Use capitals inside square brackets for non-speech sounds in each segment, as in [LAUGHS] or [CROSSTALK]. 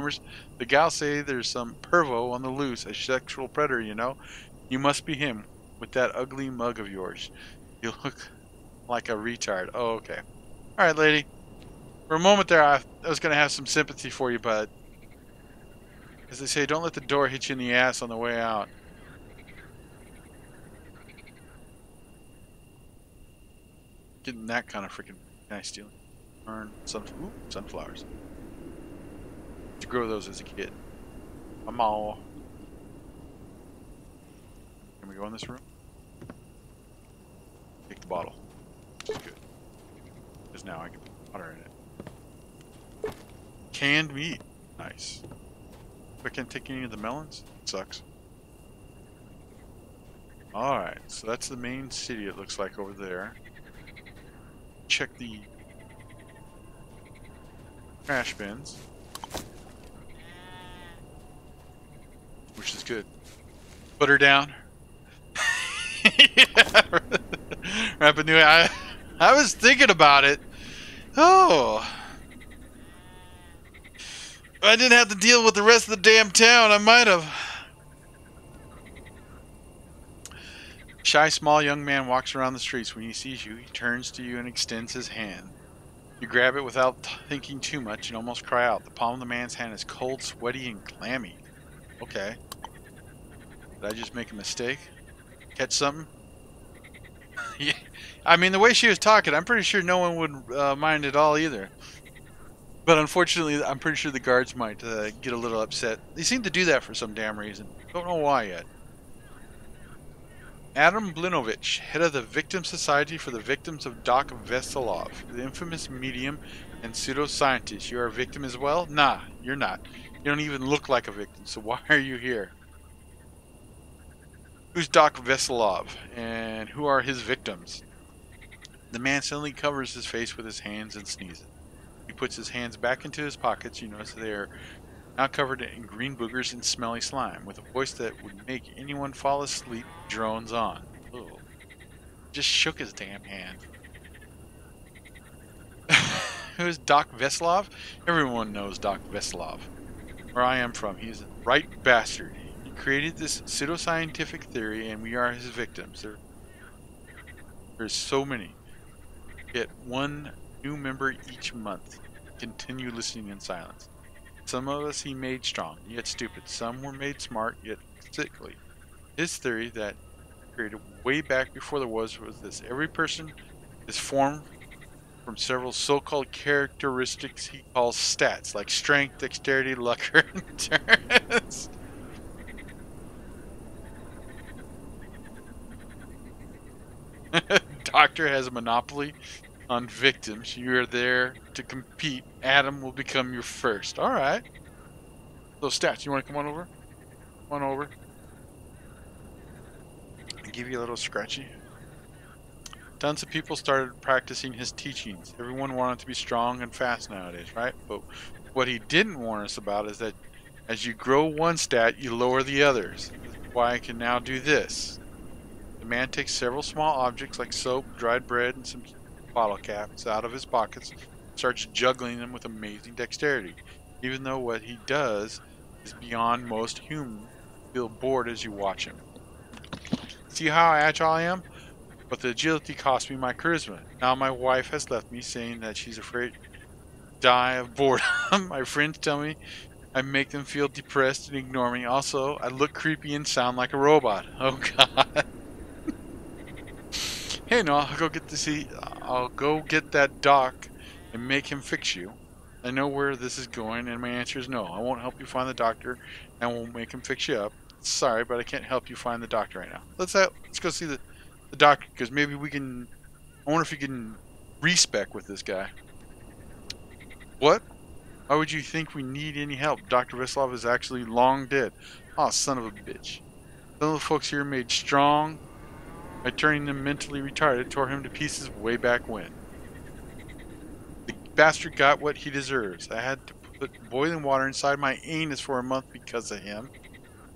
Rumors, the gals say there's some pervo on the loose, a sexual predator, you know. You must be him, with that ugly mug of yours. You look like a retard. Oh, okay. Alright, lady. For a moment there, I, was going to have some sympathy for you, but... As they say, don't let the door hit you in the ass on the way out. Getting that kind of freaking nice stealing. Earn sun, ooh, sunflowers. To grow those as a kid. I'm all. Can we go in this room? Take the bottle. Good. Because now I can put water in it. Canned meat. Nice. I can't take any of the melons? It Sucks. Alright, so that's the main city it looks like over there. Check the trash bins. Which is good. Put her down. [LAUGHS] Rapid New I, I was thinking about it. Oh. I didn't have to deal with the rest of the damn town, I might have. Shy, small young man walks around the streets. When he sees you, he turns to you and extends his hand. You grab it without thinking too much and almost cry out. The palm of the man's hand is cold, sweaty, and clammy. Okay. Did I just make a mistake? Catch something? [LAUGHS] yeah. I mean, the way she was talking, I'm pretty sure no one would uh, mind at all either. But unfortunately, I'm pretty sure the guards might uh, get a little upset. They seem to do that for some damn reason. Don't know why yet. Adam Blinovich, head of the Victim Society for the Victims of Doc Veselov, the infamous medium and pseudoscientist. You are a victim as well? Nah, you're not. You don't even look like a victim, so [LAUGHS] why are you here? Who's Doc Veselov, and who are his victims? The man suddenly covers his face with his hands and sneezes. He puts his hands back into his pockets. You notice they are now covered in green boogers and smelly slime, with a voice that would make anyone fall asleep, drones on. Just shook his damn hand. [LAUGHS] Who's Doc Veselov? Everyone knows Doc Veselov. Where I am from, he's a right bastard. Created this pseudoscientific theory, and we are his victims. There, there's so many. Get one new member each month. Continue listening in silence. Some of us he made strong, yet stupid. Some were made smart, yet sickly. His theory that created way back before there was was this. Every person is formed from several so-called characteristics he calls stats, like strength, dexterity, luck, [LAUGHS] or endurance. [LAUGHS] Doctor has a monopoly on victims. You are there to compete. Adam will become your first. All right. Those stats. You want to come on over? Come on over. And give you a little scratchy. Tons of people started practicing his teachings. Everyone wanted to be strong and fast nowadays, right? But what he didn't warn us about is that as you grow one stat, you lower the others. Why I can now do this. The man takes several small objects like soap, dried bread, and some bottle caps out of his pockets, starts juggling them with amazing dexterity. Even though what he does is beyond most human, feel bored as you watch him. See how agile I am? But the agility cost me my charisma. Now my wife has left me, saying that she's afraid to die of boredom. [LAUGHS] my friends tell me I make them feel depressed and ignore me. Also, I look creepy and sound like a robot. Oh god. Hey, no, I'll go get the see. I'll go get that doc and make him fix you. I know where this is going, and my answer is no. I won't help you find the doctor, and won't make him fix you up. Sorry, but I can't help you find the doctor right now. Let's uh, let's go see the the doctor because maybe we can. I wonder if you can respec with this guy. What? Why would you think we need any help? Dr. Veselov is actually long dead. Oh, son of a bitch. Some of the folks here made strong by turning them mentally retarded, tore him to pieces way back when. The bastard got what he deserves. I had to put boiling water inside my anus for a month because of him.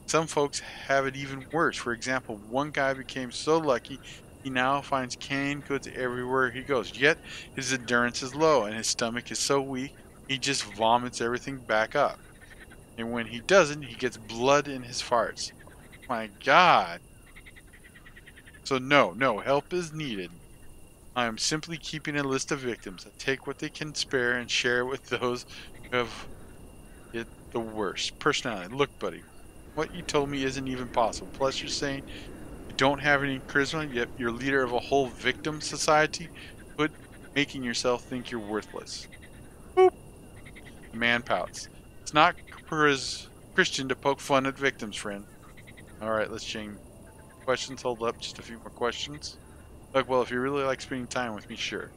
Some folks have it even worse. For example, one guy became so lucky he now finds canned goods everywhere he goes. Yet his endurance is low and his stomach is so weak he just vomits everything back up. And when he doesn't, he gets blood in his farts. My god. So no, no, help is needed. I am simply keeping a list of victims. I take what they can spare and share it with those who have it the worst. Personality. Look, buddy, what you told me isn't even possible. Plus, you're saying you don't have any charisma, yet you're leader of a whole victim society, but making yourself think you're worthless. Boop. The man pouts. It's not Christian to poke fun at victims, friend. Alright, let's change questions. Hold up, just a few more questions. Look, well, if you really like spending time with me, sure.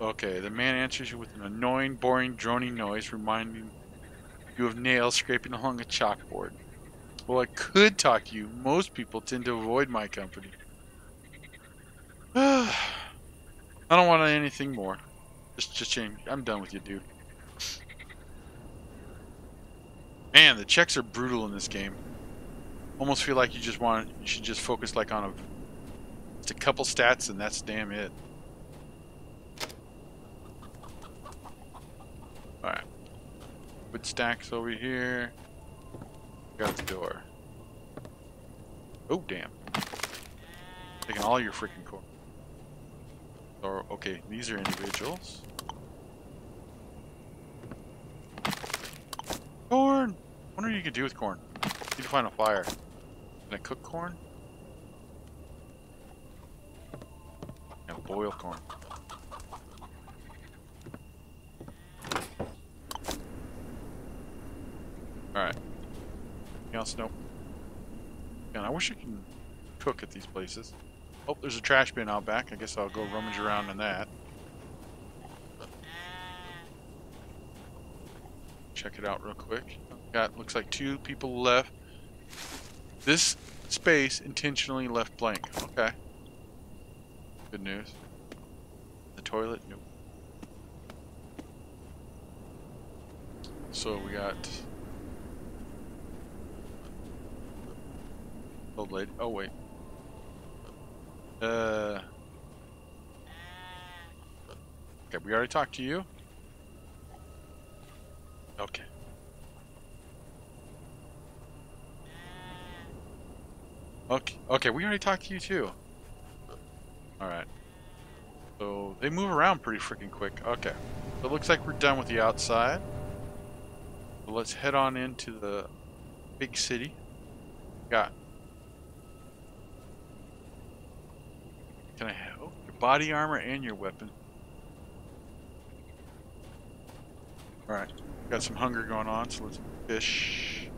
Okay, the man answers you with an annoying, boring, droning noise, reminding you of nails scraping along a chalkboard. Well, I could talk to you. Most people tend to avoid my company. [SIGHS] I don't want anything more. Just, just change. I'm done with you, dude. Man, the checks are brutal in this game. Almost feel like you just want you should just focus like on a it's a couple stats and that's damn it. Alright. Wood stacks over here. Got the door. Oh damn. Taking all your freaking core. Or okay, these are individuals. Corn! I wonder what you could do with corn. Need to find a fire. I cook corn? And boil corn. Alright. Anything else? Nope. I wish I could cook at these places. Oh, there's a trash bin out back. I guess I'll go rummage around in that. Check it out real quick. Got, looks like two people left. This space intentionally left blank. Okay. Good news. The toilet? Nope. So we got... Old lady. Oh, wait. Uh... Okay, we already talked to you. Okay. Okay, okay, we already talked to you too. Alright. So, they move around pretty freaking quick. Okay. So it looks like we're done with the outside. So let's head on into the big city. Got. Can I have oh, your body armor and your weapon? Alright. Got some hunger going on, so let's fish.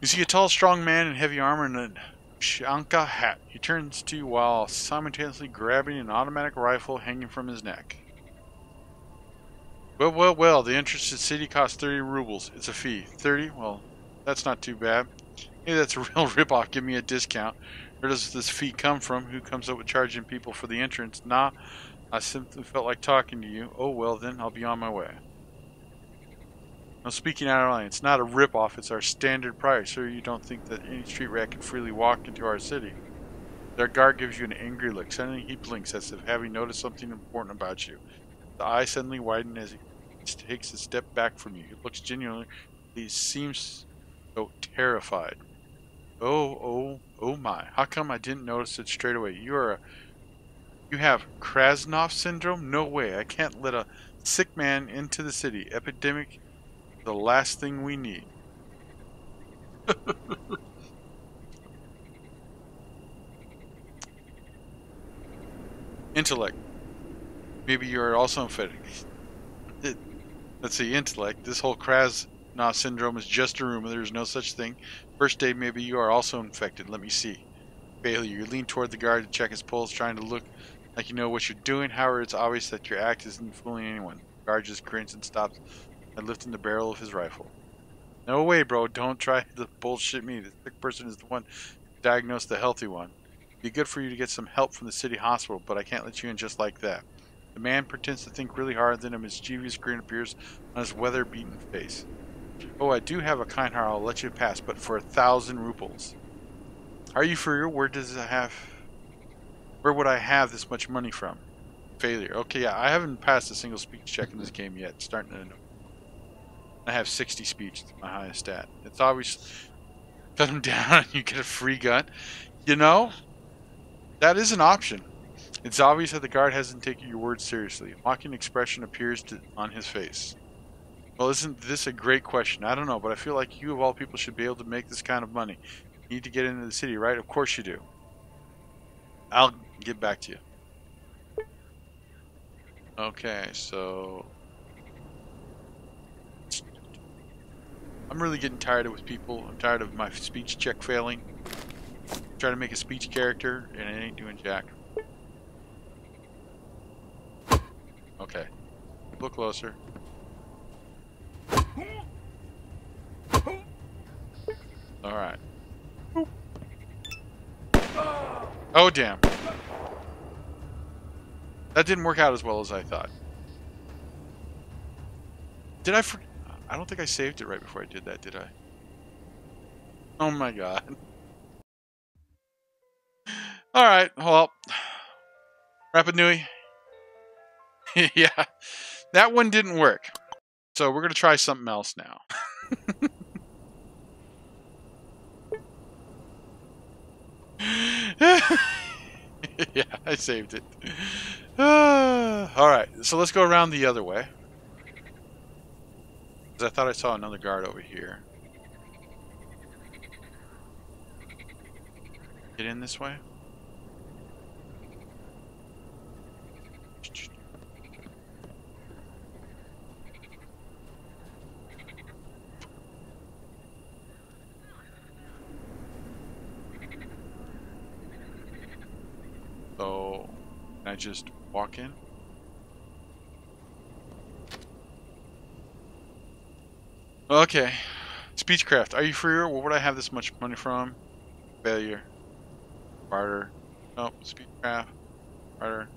You see a tall, strong man in heavy armor and a ushanka hat. He turns to you while simultaneously grabbing an automatic rifle hanging from his neck. Well, well, well, the entrance to the city costs 30 rubles. It's a fee. 30? Well, that's not too bad. Hey, that's a real [LAUGHS] ripoff. Give me a discount. Where does this fee come from? Who comes up with charging people for the entrance? Nah, I simply felt like talking to you. Oh, well, then, I'll be on my way. Now, speaking out of line, it's not a ripoff, it's our standard price, so you don't think that any street rat can freely walk into our city. Their guard gives you an angry look. Suddenly he blinks as if having noticed something important about you. The eye suddenly widens as he takes a step back from you. He looks genuinely, he seems so terrified. Oh, oh, oh my. How come I didn't notice it straight away? You are a, you have Krasnov syndrome? No way. I can't let a sick man into the city. Epidemic the last thing we need. [LAUGHS] intellect. Maybe you're also infected. Let's see, intellect. This whole Krasnov syndrome is just a rumor. There's no such thing. First day, maybe you are also infected. Let me see. Failure. You lean toward the guard to check his pulse, trying to look like you know what you're doing. However, it's obvious that your act isn't fooling anyone. The guard just grins and stops and lifting the barrel of his rifle. No way, bro. Don't try [LAUGHS] to bullshit me. The sick person is the one who diagnosed the healthy one. It'd be good for you to get some help from the city hospital, but I can't let you in just like that. The man pretends to think really hard, then a mischievous grin appears on his weather-beaten face. Oh, I do have a kind heart. I'll let you pass, but for a thousand rubles. Are you for real? Where does it have... Where would I have this much money from? Failure. Okay, yeah, I haven't passed a single speech check in this game yet. Starting to... I have 60 speech. my highest stat. It's always... Cut them [LAUGHS] down and you get a free gun. You know, that is an option. It's obvious that the guard hasn't taken your words seriously. A mocking expression appears to, on his face. Well, isn't this a great question? I don't know, but I feel like you of all people should be able to make this kind of money. You need to get into the city, right? Of course you do. I'll get back to you. Okay, so... I'm really getting tired of with people. I'm tired of my speech check failing. Try to make a speech character, and it ain't doing jack. Okay. Look closer. Alright. Oh, damn. That didn't work out as well as I thought. Did I I don't think I saved it right before I did that, did I? Oh my god. [LAUGHS] Alright, well. Rapa Nui. [LAUGHS] yeah. That one didn't work. So we're going to try something else now. [LAUGHS] yeah, I saved it. Uh, [SIGHS] all right, so let's go around the other way. Because I thought I saw another guard over here. Get in this way? I just walk in? Okay. Speechcraft. Are you free? Where would I have this much money from? Failure. Barter. Nope. Speechcraft. Barter.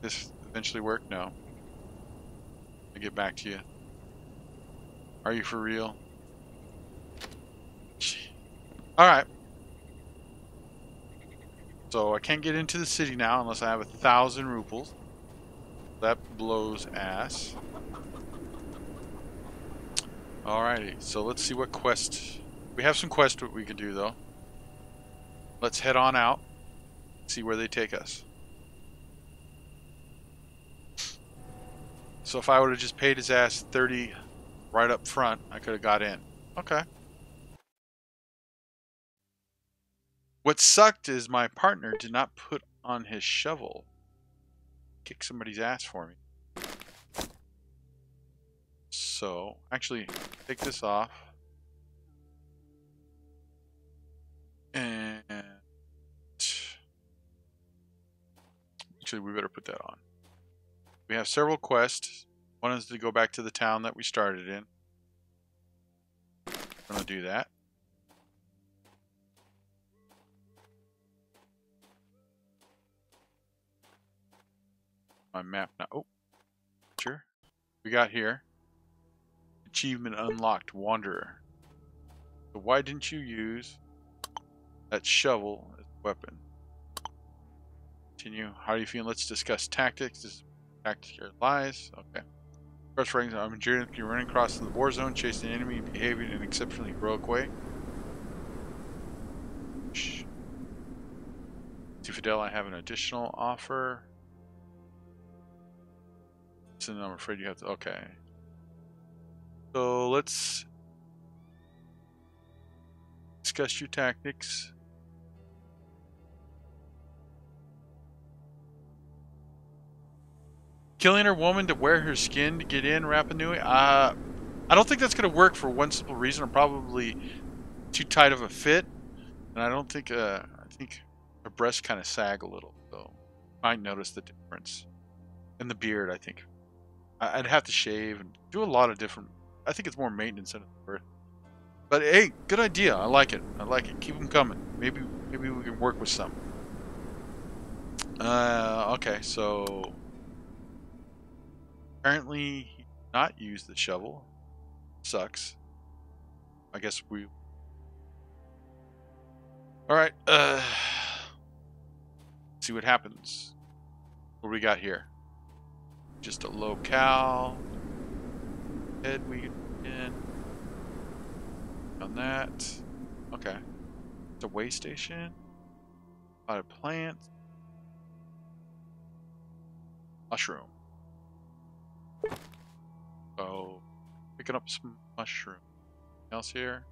This eventually work? No. I get back to you. Are you for real? Alright. So I can't get into the city now unless I have a thousand rubles. That blows ass. Alrighty, so let's see what quest... We have some quests what we can do though. Let's head on out. See where they take us. So if I would have just paid his ass 30 right up front, I could have got in. Okay. What sucked is my partner did not put on his shovel. Kick somebody's ass for me. So, actually, take this off. And... Actually, we better put that on. We have several quests. One is to go back to the town that we started in. I'm to do that. my map now. Oh, sure. We got here. Achievement unlocked, Wanderer. So why didn't you use that shovel as a weapon? Continue. How are you feeling? Let's discuss tactics. This tactics here lies. Okay. First ranks, I'm enduring you running across the war zone, chasing the enemy, behaving in an exceptionally heroic way. Shh. See Fidel, I have an additional offer and I'm afraid you have to. Okay. So let's discuss your tactics. Killing a woman to wear her skin to get in Rapa Nui? Uh, I don't think that's going to work for one simple reason. I'm probably too tight of a fit. And I don't think, uh, I think her breasts kind of sag a little. So I notice the difference. And the beard, I think, I'd have to shave and do a lot of different. I think it's more maintenance than worth. But hey, good idea. I like it. I like it. Keep them coming. Maybe maybe we can work with some. Uh, okay, so apparently not use the shovel. Sucks. I guess we. All right. Uh, see what happens. What we got here? Just a locale. Head we in. On that. Okay. It's a way station. A lot of plants. Mushroom. So, picking up some mushroom. Else here?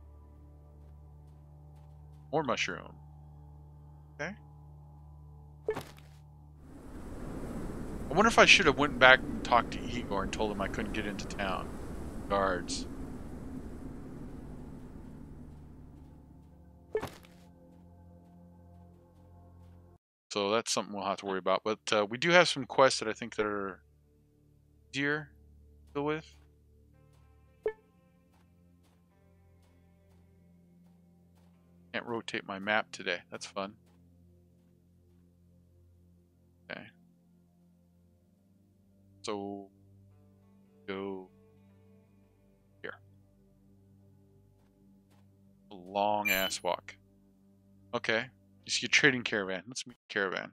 More mushroom. Okay. I wonder if I should have went back and talked to Igor and told him I couldn't get into town. Guards. So that's something we'll have to worry about. But uh, we do have some quests that I think that are easier to deal with. Can't rotate my map today. That's fun. Okay. So go long ass walk. Okay. You see a trading caravan. Let's meet caravan.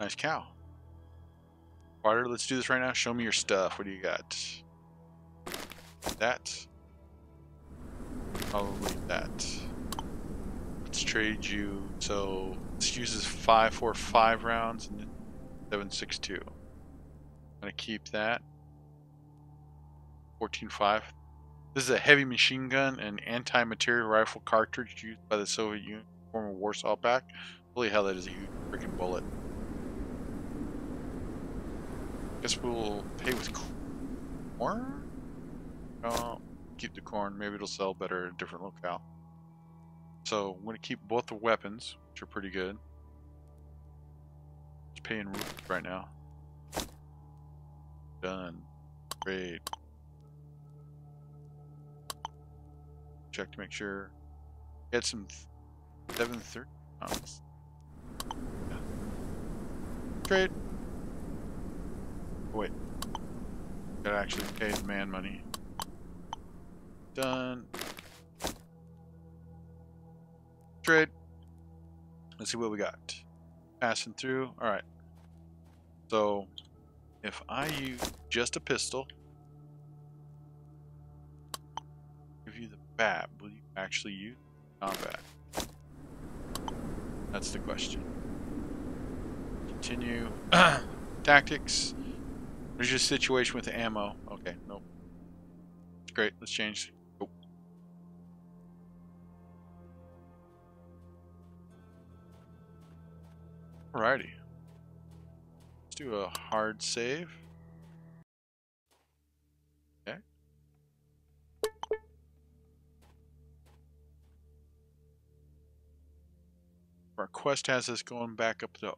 Nice cow. Carter, let's do this right now. Show me your stuff. What do you got? That. Probably that. Let's trade you. So this uses five, four, five rounds and seven, six, two. Gonna keep that. 14.5. This is a heavy machine gun and anti-material rifle cartridge used by the Soviet Union former Warsaw Pact. Holy hell, that is a huge freaking bullet. Guess we'll pay with corn? Oh, keep the corn. Maybe it'll sell better at a different locale. So I'm going to keep both the weapons, which are pretty good. Just paying right now. Done. Great. Check to make sure. Get some 730 pounds. Trade. Wait. Gotta actually pay the man money. Done. Trade. Let's see what we got. Passing through. Alright. So, if I use just a pistol, give you the bat, will you actually use combat? That's the question. Continue. [CLEARS THROAT] Tactics. There's your situation with the ammo. Okay, nope. Great, let's change. Oh. Alrighty. Do a hard save. Okay. Our quest has us going back up to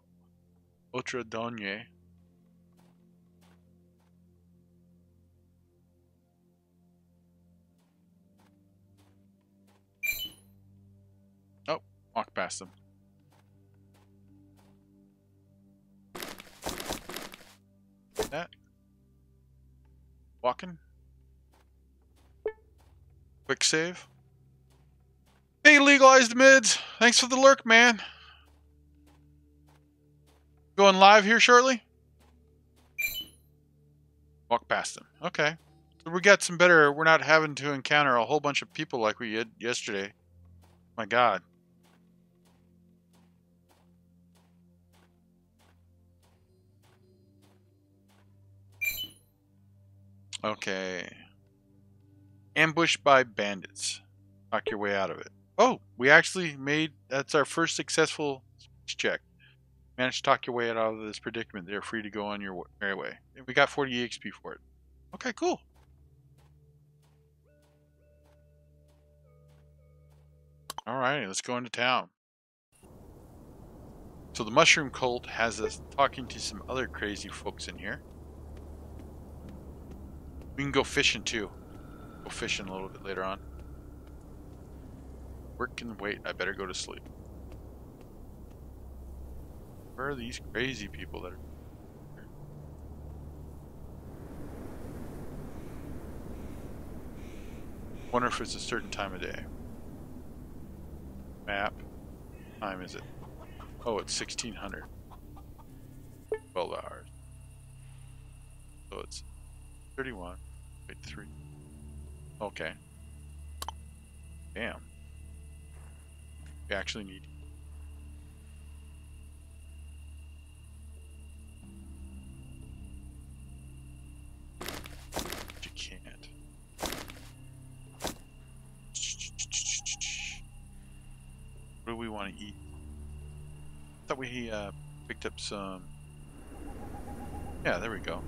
Oh, Walk past them. Walking. Quick save. Hey, legalized mids. Thanks for the lurk, man. Going live here shortly? Walk past them. Okay. So we got some better. We're not having to encounter a whole bunch of people like we did yesterday. My God. Okay. Ambushed by bandits. Knock your way out of it. Oh, we actually made that's our first successful check. Managed to talk your way out of this predicament. They're free to go on your merry way. We got 40 EXP for it. Okay, cool. Alright, let's go into town. So the mushroom cult has us talking to some other crazy folks in here. We can go fishing too. Go fishing a little bit later on. Work can wait. I better go to sleep. Where are these crazy people that are Wonder if it's a certain time of day. Map. Time is it? Oh, it's 1600. 12 hours. So it's 31. 3. Okay. Damn. We actually need you can't. What do we want to eat? I thought we uh, picked up some. Yeah, there we go.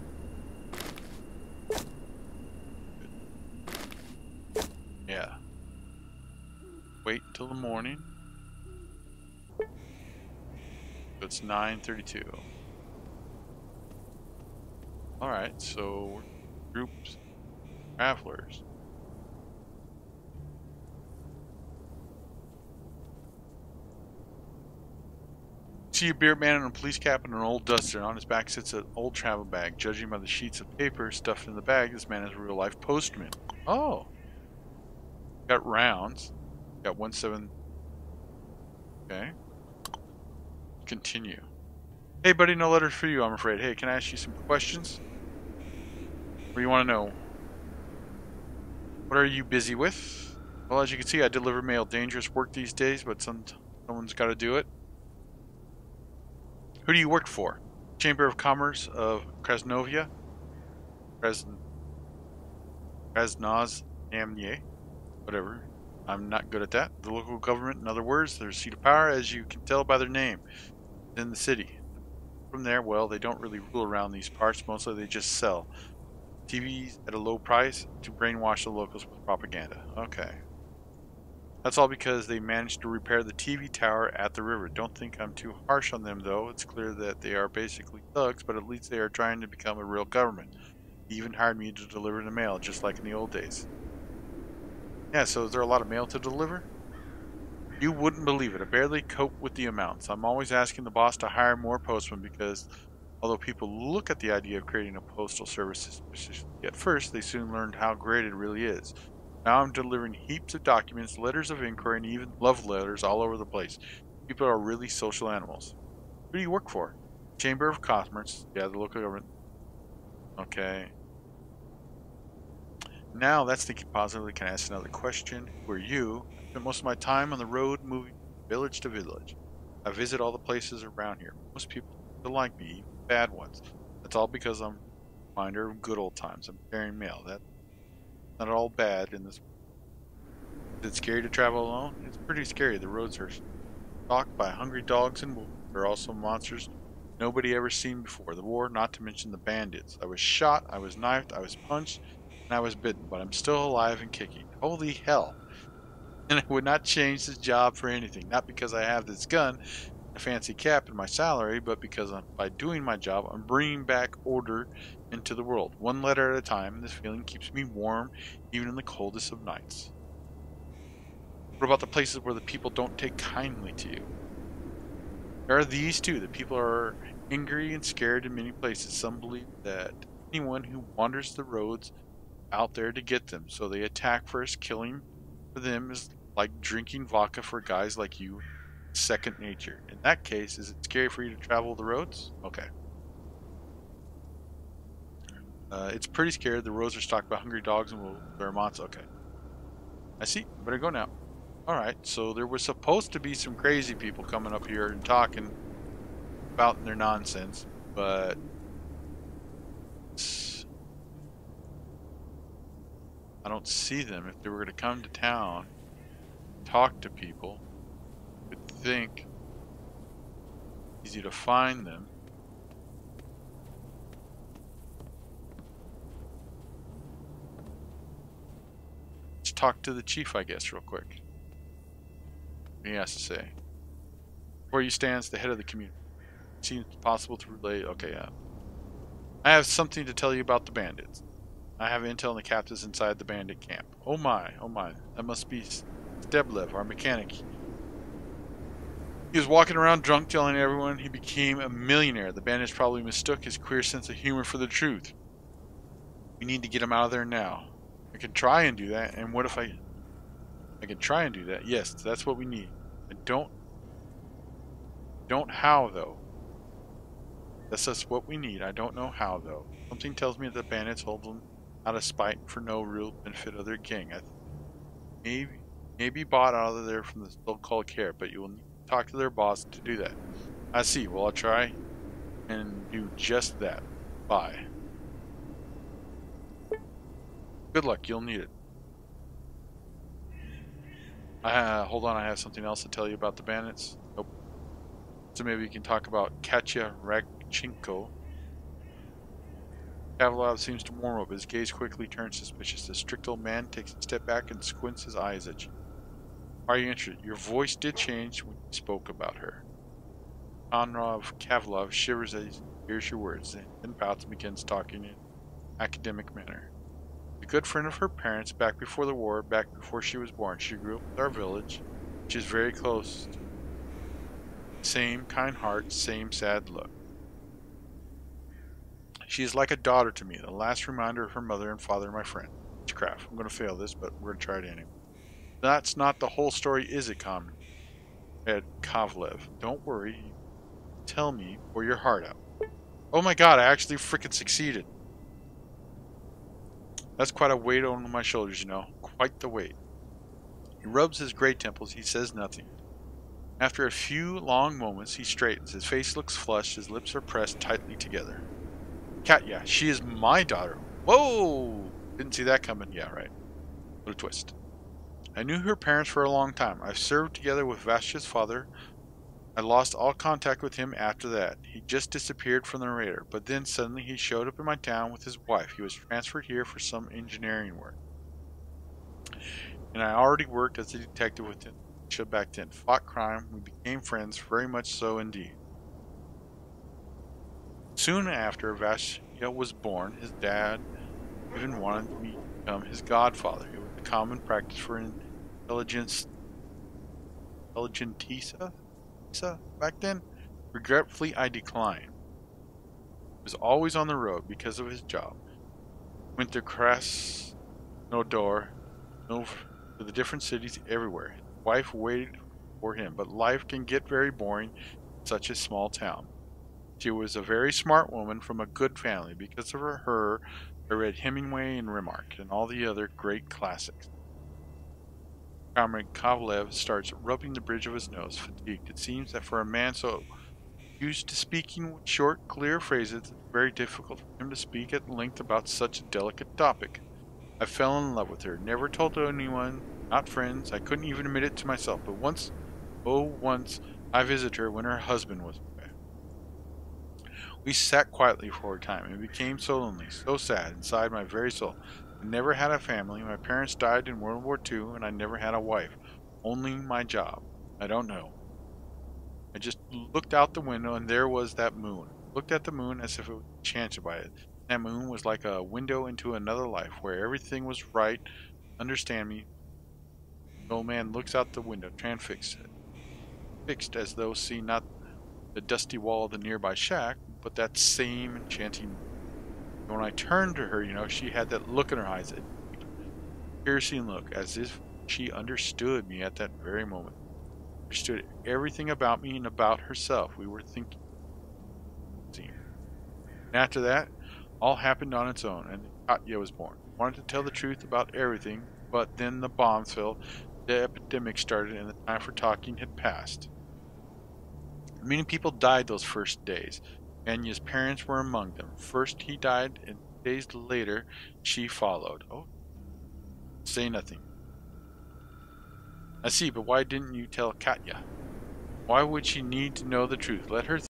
Yeah. Wait until the morning. So it's 9.32. Alright, so groups, travelers. See a beard man in a police cap and an old duster. On his back sits an old travel bag. Judging by the sheets of paper stuffed in the bag, this man is a real life postman. Oh. Got rounds. Got one seven. Okay. Continue. Hey, buddy, no letters for you, I'm afraid. Hey, can I ask you some questions? What do you want to know? What are you busy with? Well, as you can see, I deliver mail. Dangerous work these days, but some someone's got to do it. Who do you work for? Chamber of Commerce of Krasnovia? Kras... Krasnoznamne? Whatever. I'm not good at that. The local government, in other words, their seat of power, as you can tell by their name, in the city. From there, well, they don't really rule around these parts. Mostly they just sell TVs at a low price to brainwash the locals with propaganda. Okay. That's all because they managed to repair the TV tower at the river. Don't think I'm too harsh on them, though. It's clear that they are basically thugs, but at least they are trying to become a real government. He even hired me to deliver the mail, just like in the old days. Yeah, so is there a lot of mail to deliver? You wouldn't believe it. I barely cope with the amounts. I'm always asking the boss to hire more postmen because although people look at the idea of creating a postal service suspiciously at first, they soon learned how great it really is. Now I'm delivering heaps of documents, letters of inquiry, and even love letters all over the place. People are really social animals. Who do you work for? Chamber of Commerce. Yeah, the local government. Okay. Now that's thinking positively. Can ask another question? Who are you? I spent most of my time on the road moving village to village. I visit all the places around here. Most people don't like me, bad ones. That's all because I'm a reminder of good old times. I'm carrying mail. That not all bad in this. Is it scary to travel alone? It's pretty scary. The roads are stalked by hungry dogs and wolves. There are also monsters nobody ever seen before. The war, not to mention the bandits. I was shot, I was knifed, I was punched, and I was bitten, but I'm still alive and kicking. Holy hell. And I would not change this job for anything. Not because I have this gun, a fancy cap, and my salary, but because I'm, by doing my job, I'm bringing back order into the world, one letter at a time. and This feeling keeps me warm even in the coldest of nights. What about the places where the people don't take kindly to you? There are these too. The people are angry and scared in many places. Some believe that anyone who wanders the roads out there to get them, so they attack first. Killing for them is like drinking vodka for guys like you. Second nature. In that case, is it scary for you to travel the roads? Okay. Uh, it's pretty scared. The roads are stocked by hungry dogs and will Vermonts. Okay. I see. Better go now. Alright, so there was supposed to be some crazy people coming up here and talking about their nonsense, but... I don't see them. If they were going to come to town, talk to people, you'd think easy to find them. Let's talk to the chief, I guess, real quick. What he has to say. Where you stands the head of the community. Seems possible to relay. Okay, yeah. I have something to tell you about the bandits. I have intel on the captives inside the bandit camp. Oh my, oh my. That must be Steblev, our mechanic. He was walking around drunk, telling everyone he became a millionaire. The bandits probably mistook his queer sense of humor for the truth. We need to get him out of there now. I can try and do that, and what if I... I can try and do that. Yes, that's what we need. I don't... Don't how, though. That's just what we need. I don't know how, though. Something tells me that the bandits hold them out of spite for no real benefit of their gang. I maybe, maybe bought out of there from the so-called care, but you will need to talk to their boss to do that. I see. Well, I'll try and do just that. Bye. Good luck. You'll need it. Uh, hold on. I have something else to tell you about the bandits. Nope. So maybe you can talk about Katya Radchenko. Kovalev seems to warm up. His gaze quickly turns suspicious. The strict old man takes a step back and squints his eyes at you. Are you interested? Your voice did change when you spoke about her. Konrad Kovalev shivers as he hears your words, then pouts and begins talking in academic manner. A good friend of her parents back before the war, back before she was born. She grew up with our village, which is very close. Same kind heart, same sad look. She is like a daughter to me, the last reminder of her mother and father my friend. Witchcraft. I'm going to fail this, but we're going to try it anyway. That's not the whole story, is it, Comrade Kovalev? Don't worry. Tell me pour your heart out. Oh my god, I actually freaking succeeded. That's quite a weight on my shoulders, you know. Quite the weight. He rubs his gray temples. He says nothing. After a few long moments, he straightens. His face looks flushed. His lips are pressed tightly together. Katya, she is my daughter. Whoa! Didn't see that coming. Yeah, right. What a twist. I knew her parents for a long time. I served together with Vaska's father. I lost all contact with him after that. He just disappeared from the radar, but then suddenly he showed up in my town with his wife. He was transferred here for some engineering work. And I already worked as a detective with him back then. Fought crime. We became friends, very much so indeed. Soon after Vasya was born, his dad even wanted me to become his godfather. It was a common practice for intelligence, intelligentsia back then. Regretfully, I declined. He was always on the road because of his job. Went to Krasnodar, no, to the different cities everywhere. His wife waited for him, but life can get very boring in such a small town. She was a very smart woman from a good family. Because of her, I read Hemingway and Remarque and all the other great classics. Comrade Kovalev starts rubbing the bridge of his nose, fatigued. It seems that for a man so used to speaking short, clear phrases, it's very difficult for him to speak at length about such a delicate topic. I fell in love with her, never told anyone, not friends, I couldn't even admit it to myself, but once, oh once, I visited her when her husband was we sat quietly for a time and became so lonely, so sad inside my very soul. I never had a family. My parents died in World War II, and I never had a wife. Only my job. I don't know. I just looked out the window, and there was that moon. Looked at the moon as if it was enchanted by it. That moon was like a window into another life, where everything was right. Understand me? The old man looks out the window, transfixed, fixed as though seeing not the dusty wall of the nearby shack, but that same enchanting. When I turned to her, you know, she had that look in her eyes, a piercing look, as if she understood me at that very moment. Understood everything about me and about herself. We were thinking. And after that, all happened on its own, and Katya was born. Wanted to tell the truth about everything, but then the bombs fell, the epidemic started, and the time for talking had passed. Many people died those first days. Anya's parents were among them. First he died, and days later she followed. Oh, say nothing. I see, but why didn't you tell Katya? Why would she need to know the truth? Let her